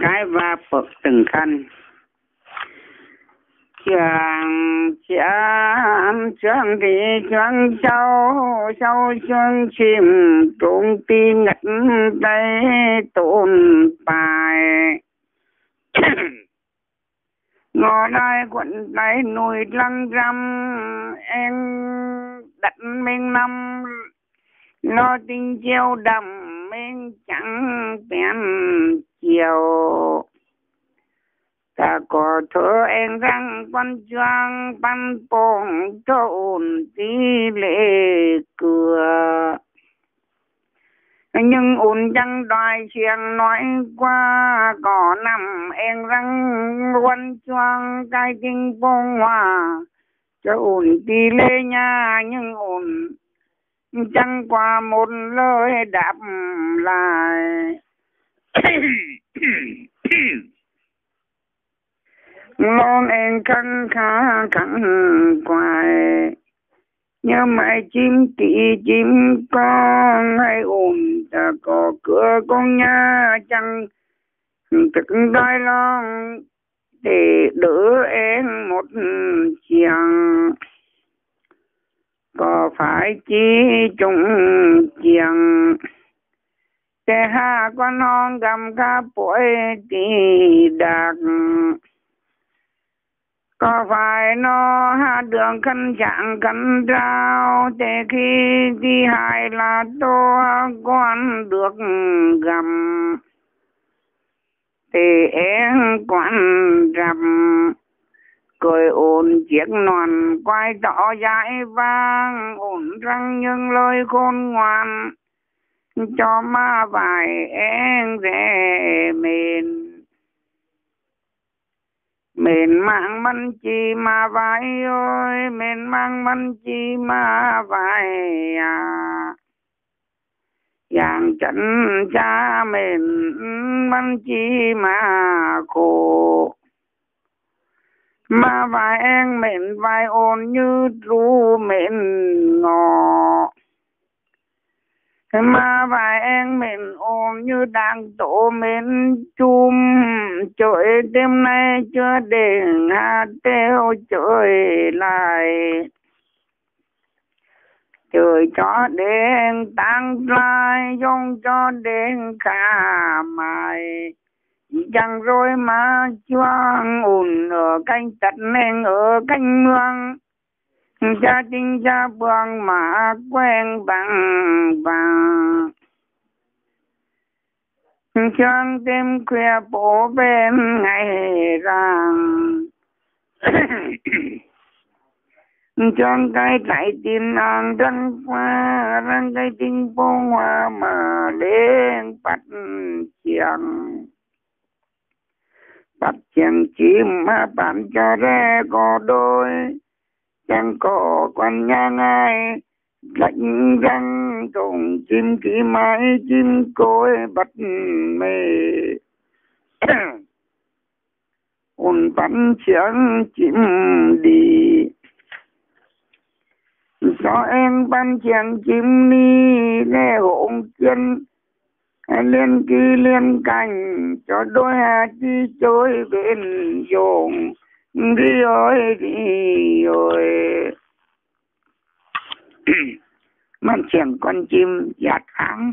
cái va Phật từng khăn chàng chàng chàng thì chàng châu sâu chàng chim trốn ti ngất tay tồn tại, ngò đai quận tay nuôi lăng răm em đặt mình năm lo tình treo đầm mình chẳng bèn chiều. Ta có thơ em răng con choang ban bông cho ổn tí lệ cửa. Nhưng ổn chẳng đòi chuyện nói qua, có nằm em răng quan choang cái kinh bông hòa. Cho ổn tí lệ nha nhưng ổn chẳng qua một lời đáp lại. Lo em khăn khá khăn quài nhớ mãi chim kỳ chim con hay ồn ta có cửa con nhà chẳng thực đai lòng để đỡ em một chàng có phải chỉ chung chiang thế ha con non gầm cá bội đi đặc có phải nó ha đường khăn trạng khăn rau để khi đi hại là tô con được gầm. Thì em quan rằm cười ổn chiếc nòn quay tỏ dãi vang, ổn răng nhưng lời khôn ngoan. Cho ma vài em rẻ mền. Mền mang mân chi ma vải ơi, mền mang mân chi ma vải à. Dạng chân cha mền mân chi ma khổ mà vài em mền vai ôn như ru mền ngọ. Mà vài em mình ôn như đang tổ mến chum. Trời đêm nay chưa để ngã teo trời lại. Trời cho đến tăng lại dông cho đến khả mài chẳng rồi mà choang ồn ở canh tật nên ở canh mương. Cha tinh cha buông mà quen bằng bằng chân đêm khuya bố bên ngày rằng chân cái trái tim nàng đơn qua răng cái tim bông hoa mà đến bắt chiang bắt chiang chim mà bạn cho ra có đôi. Chẳng có quan nhà ai lạnh răng trùng chim kỹ mãi chim cối bắt mê. Ôn bắn chàng chim đi. Cho em bắn chàng chim đi nghe hồn chân liên kỳ liên cành cho đôi hà chi trôi bên dồn đi ơi đi ơi. Mang chuyện con chim giạt kháng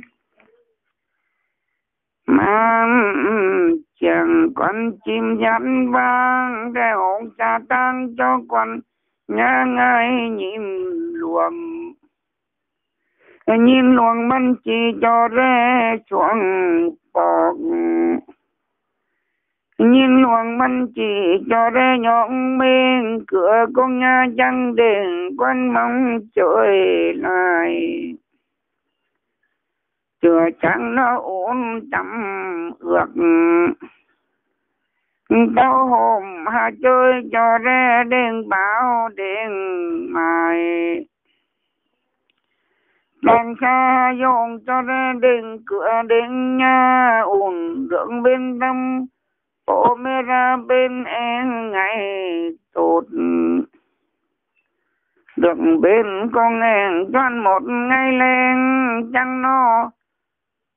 mang chuyện con chim giạt vang để hồn cha tăng cho con nhà ngay nhìn luồng nhìn luồng mân chỉ cho ra chuộng bọc nhìn luồng mân chỉ cho ra nhọn bên cửa con nhà chăng đền quan mong trời lại. Chưa chẳng nó ổn chậm ước. Đau hôm hà chơi cho ra đèn bảo đèn mày đàn xa dùng cho ra đến cửa đến nhà ổn dưỡng bên tâm Ô mê ra bên em ngày tốt. Được bên con em toàn một ngày lên Chẳng nó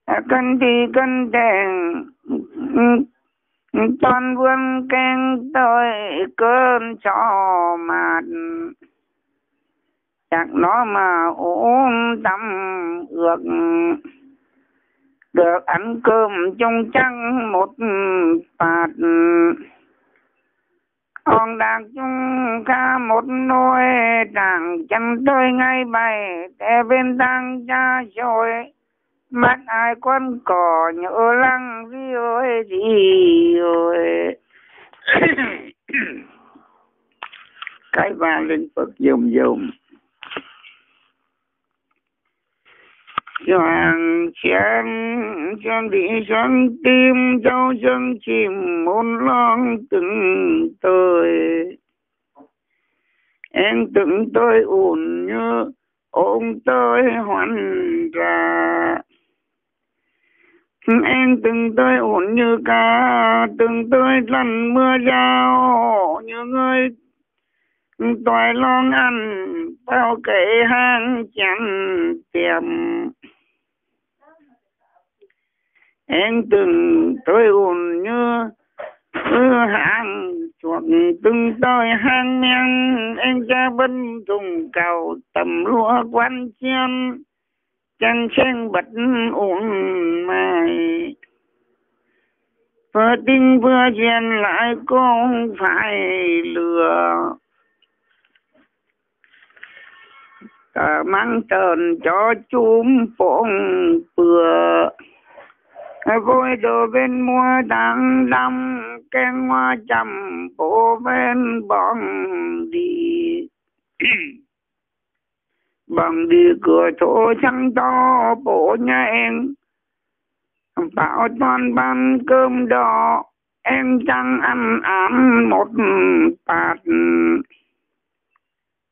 à, cân thì cân đèn toàn vương keng tôi cơn cho mạt chắc nó mà ốm tâm ước. Được ăn cơm trong trăng một bạt Con đang chung ca một nôi đảng chân tôi ngay bay để bên đang cha rồi. Mắt ai con cỏ nhớ lăng gì ơi gì ơi. Cái vàng lên phật dùm dùm. Choàng chén chân đi chân tim châu chân chim môn lon từng tôi em từng tôi ủn như ôm tôi hoàn ra em từng tôi ổn như cá từng tôi lăn mưa rào. Như người toài lo ăn, bao kể hang chẳng tiệm em từng tôi ồn như hàng chuột từng tôi hang men. Em cha bên thùng cầu tầm lúa quan chiên chân sen bạch ổn mày vừa tin vừa duyên lại cũng phải lừa. Cả mang tờn cho chúng phong bừa vui đồ bên mua đang lâm khen hoa chầm bộ bên bọn đi. Bằng đi cửa chỗ trắng to bộ nhà em. Bảo toàn ban cơm đỏ, em chẳng ăn ăn một bát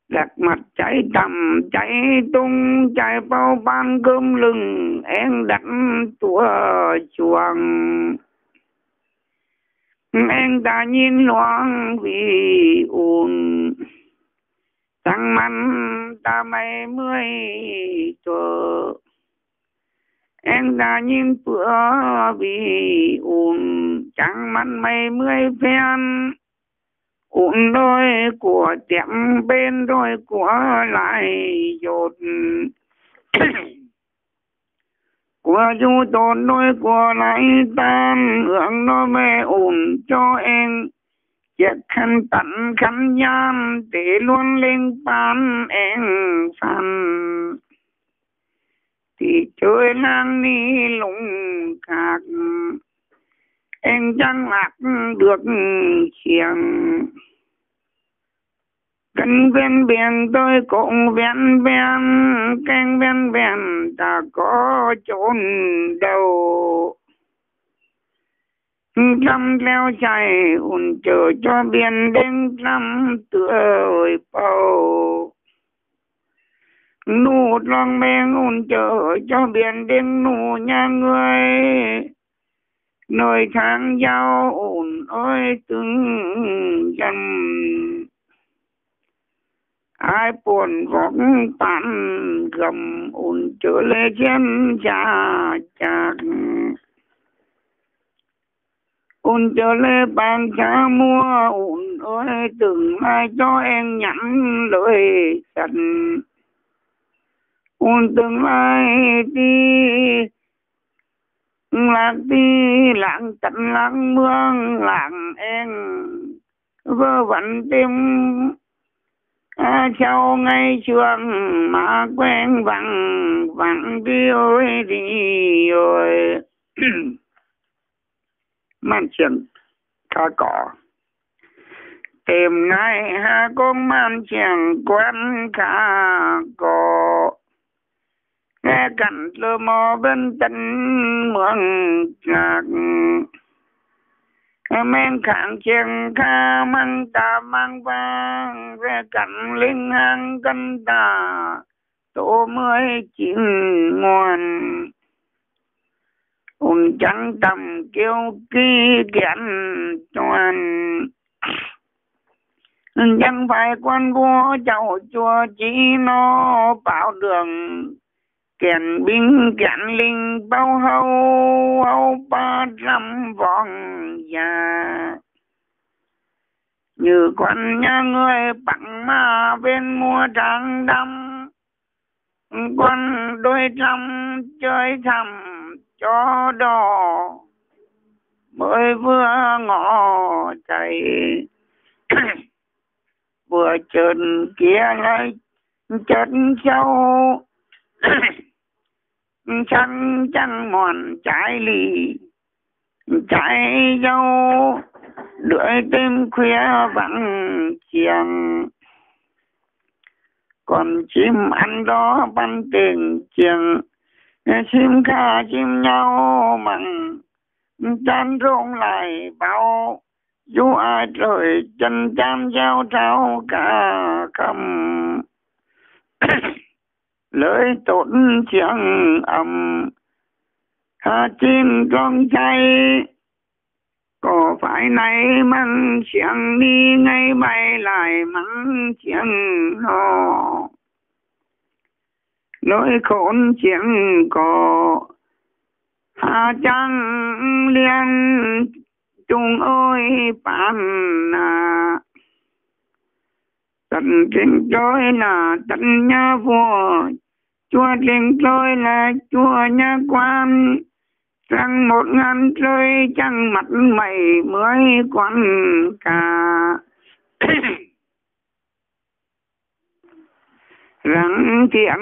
đặt mặt cháy tầm cháy tung, cháy bao ban cơm lưng em đặt chùa chuồng. Em đã nhìn loang vì ồn sáng mắn ta mấy mươi chờ em đã nhìn bữa vì ồn chẳng mắn mấy mươi phen ổn đôi của tiệm bên, đôi của lại dột. Của du tồn, đôi của lại tan. Hưởng nó mê ổn cho em. Chiếc khăn tận, khăn nhan để luôn lên bàn em phàn thì chơi lang ni lùng cạc em chẳng lạc được ừ, chiềng cánh ven biển tôi cũng ven ven cánh ven ven ta có chốn đâu trăm leo chạy hùn chờ cho biển đến trăm tươi bầu. Nụ lòng men hùn chờ cho biển đến nụ nhà người nơi tháng giao ủn ơi từng chân ai buồn võng tạm gầm ủn trở lê chân cha chạc ủn trở lê bàn cha mua ủn ơi từng ai cho em nhắn lời trần ủn từng ai đi lạc đi lạng tận lạng mương lạng em vơ vẩn tim. À, cháu ngay trường mà quen vắng vắng đi ôi đi rồi man chuyện ca cỏ. Tìm ngay ha con man chuyện quen ca cỏ nghe cảnh lơ mò bên chân mượn ngạc men khẳng chiến kha mang ta mang vang. Ra cảnh linh hang cân ta tổ mới chín ngoan ùn trắng tầm kêu kỳ kiện toàn. Chẳng phải quan vua cháu chùa chỉ nó bảo đường kèn binh, kèn linh, bao hâu hâu ba trăm vòng già. Như con nhà người bằng mà bên mua tràng đâm con đôi trăm chơi thầm cho đỏ mới vừa ngõ chạy, vừa chân kia lại chân sâu chân chân mòn trái lì, trái dâu, đuổi đêm khuya vắng chieng còn chim ăn đó ban tiền chieng chim ca chim nhau mặn. Chán rong lại bao dù ai trời chân chan giao trao cả cầm lưỡi tổn chẳng ầm. Hà chim con chay có phải này măng chẳng đi ngay bay lại măng chẳng lo nỗi khốn chẳng có hà trăng liên? Chung ơi bạn na tận trên tôi là tận nhà vua, chúa trên tôi là chúa nhà quan. Chẳng một ngàn rơi chẳng mặt mày mới quan cả. Rằng thiện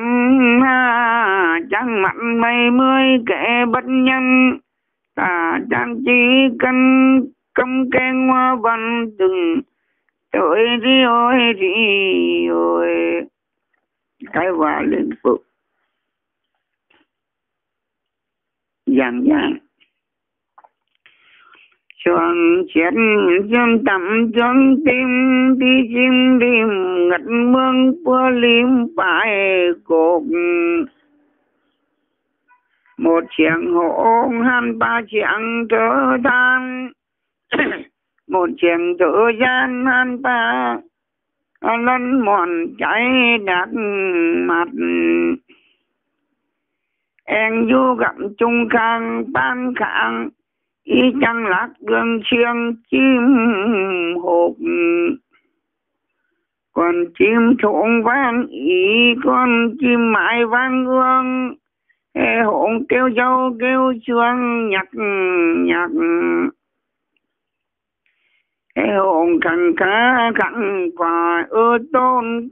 chẳng mặt mày mới kẻ bất nhân. Ta chẳng chỉ cần công khen hoa văn từng tôi đi, ôi đi, ôi. Cái hòa lên phục dần dần chọn chết chân tầm chân tim, đi chim đêm ngật mương bữa liêm bài cột. Một chiếc hộ han ba chiếc trở than một chuyện tự gian han ta. Lân mòn cháy đặt mặt. Em du gặp chung khang ban khang. Y chăng lạc đường chiêng chim hộp còn chim trộn vang, ý con chim mãi vang gương hồn kêu dâu kêu chuông nhặt nhặt hồn khăn cá khăn quả ưa tôn,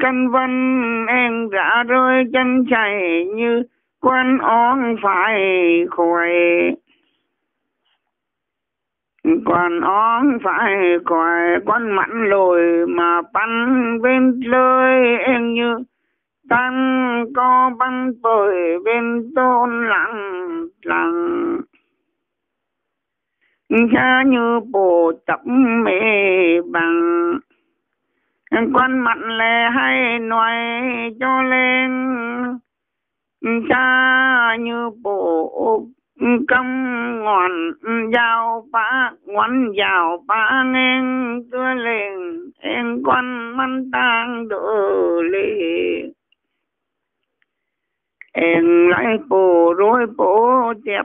căn văn em đã rơi chân chảy như quan ón phải khỏi quan ón phải khỏi quan mặn lồi mà bắn bên lơi em như tan có bắn bơi bên tôn lặng lặng cha như bồ tập mê bằng. Quan mặn lè hay nói cho lên. Cha như bộ công ngọn dao ba ngón dao ba nên đưa lên. Em quan mặn tang đỡ lệ em lại bộ rồi bộ đẹp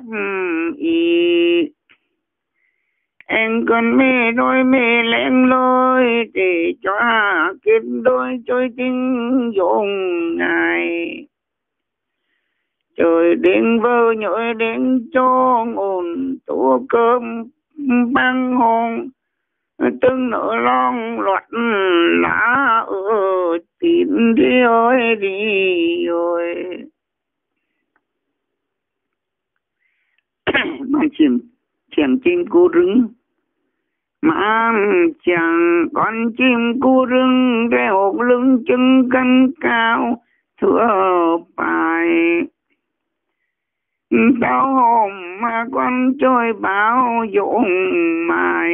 ý em còn mê đôi mê lên lôi để cho kết đôi trôi tinh dùng ngày trời đến vơ nhội đến cho ngồn tổ cơm băng hồn, từng nở long loạt lá ở tìm đi ơi đi ơi. Mà chim chèm chim cô rứng mang chẳng con chim cô rừng hột lưng chân cân cao, thưa bài. Bao hôm mà con trôi bao dụng mày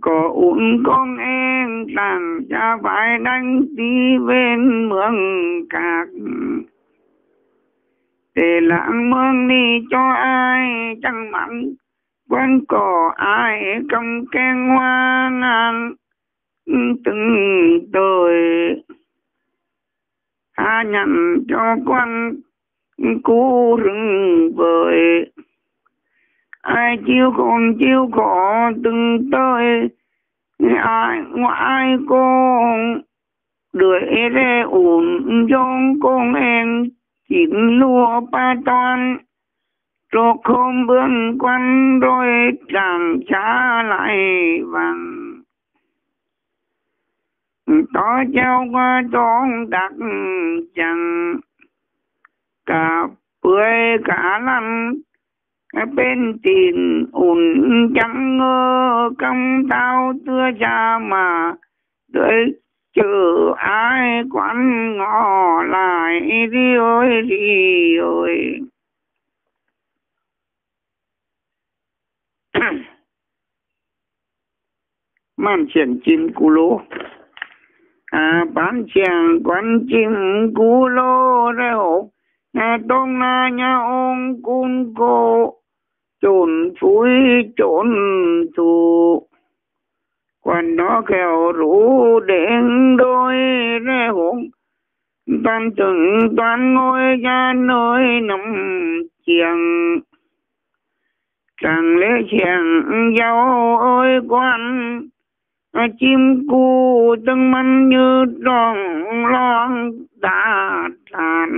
có uống con em tặng cha phải đánh đi bên mương cạc. Để lãng mương đi cho ai chẳng mặn vẫn có ai trong khen hoa ngàn từng đời. Hà nhận cho quan cú rừng vời. Ai chiêu còn chiêu khổ từng tới ai ngoại con đuổi ra ủn trong con em chỉ lúa ba toan. Trục hôm bươn quanh rồi chàng trả lại vàng. Tỏ treo qua trốn đặt chẳng. Cả bưởi cả lăn bên tiền ủn chẳng ngơ công tao tưa cha mà. Đợi chờ ai quán ngọ lại đi ơi đi ơi man chen chim cu lô à bán chàng quán chim cu lô ra hộ à đông na nhà ông cung cô. Trộn phúi trộn thù. Quan nó kẹo rủ đến đôi ra hùng toàn từng toàn ngôi ra nơi nằm chiàng càng lễ chiàng giàu ơi quan. À, chim cu từng manh như tròn loan đã tràn.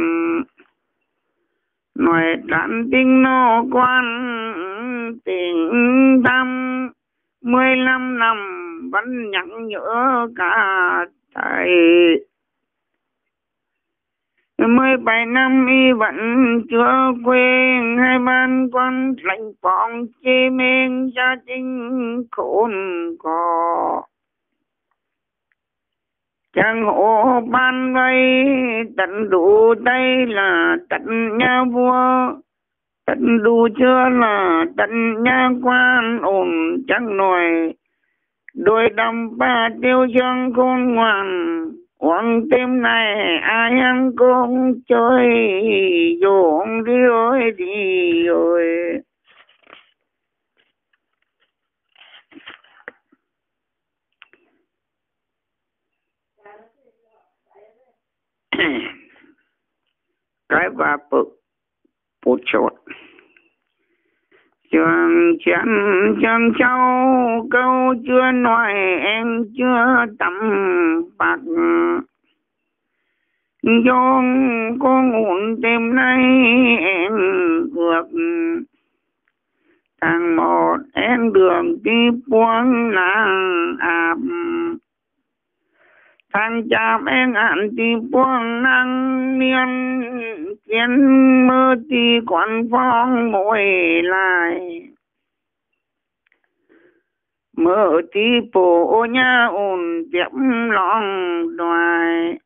Nói tràn tiếng nó quan tình tâm mười lăm năm vẫn nhẫn nhớ cả thầy mười bảy năm y vẫn chưa quên hai ban con lệnh phòng chê men gia đình khốn khó. Chẳng hộ ban vây, tận đủ đây là tận nhà vua. Tận đủ chưa là tận nhà quan ổn chẳng nổi. Đôi đầm ba tiêu dương khôn ngoan. Hoàng tim này ai ăn cũng chơi dồn đi ơi đi ơi cái và bực bút cho trường chém trường châu, câu chưa nói, em chưa tắm bạc. Dông có ngụn đêm nay, em vượt thằng một, em đường đi buông nàng ạp thằng cha em ăn thì buông năng niên, kiến mơ thì còn phong ngồi lại. Mơ thì bổ nhà ổn tiệm lòng đoài.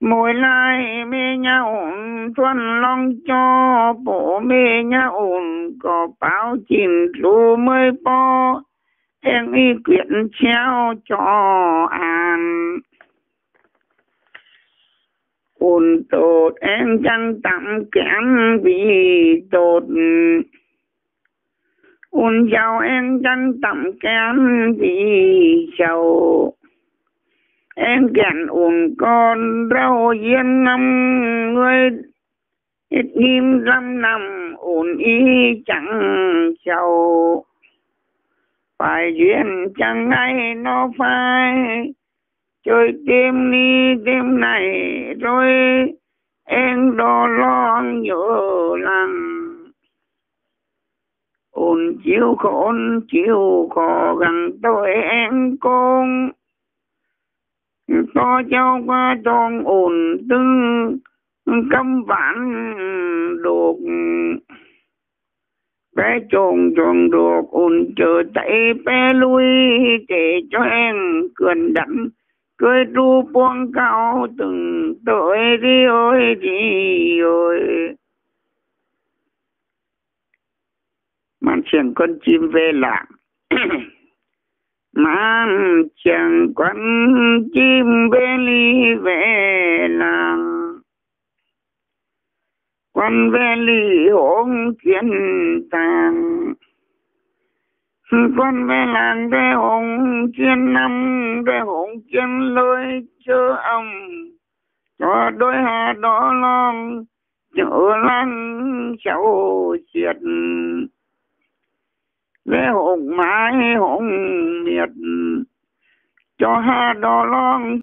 Mỗi lại, mê nhà ổn thuần long cho bộ mê nhà ổn có báo chín lũ mới bó em y quyện treo cho an. Ôn tốt em chẳng tạm kém vì tốt ôn giàu em chẳng tạm kém vì giàu em gạn ôn con rau yên năm người ít nghiêm năm năm ôn ý chẳng giàu phải duyên chẳng ai nó phải chơi đêm đi đêm này rồi, em đo lo nhớ lăng ôn chiếu khôn chiếu khó gần tôi em con. To cho qua tròn ổn tưng, cấm vạn đột bé tròn tròn đột ổn chờ tay bé lui để cho em cường đắm cười ru buông cao, từng tội đi ôi đi ôi. Mang chuyện con chim về làng mang chẳng con chim về ly về làng quan về lì ôm kiến tàng. Quan về làng để hồng chiến năm để hồng chiến lôi chớ âm. Cho đôi hà đó long chở lăng cháu xiết. Để hồng mãi hồng miệt, cho hà đó long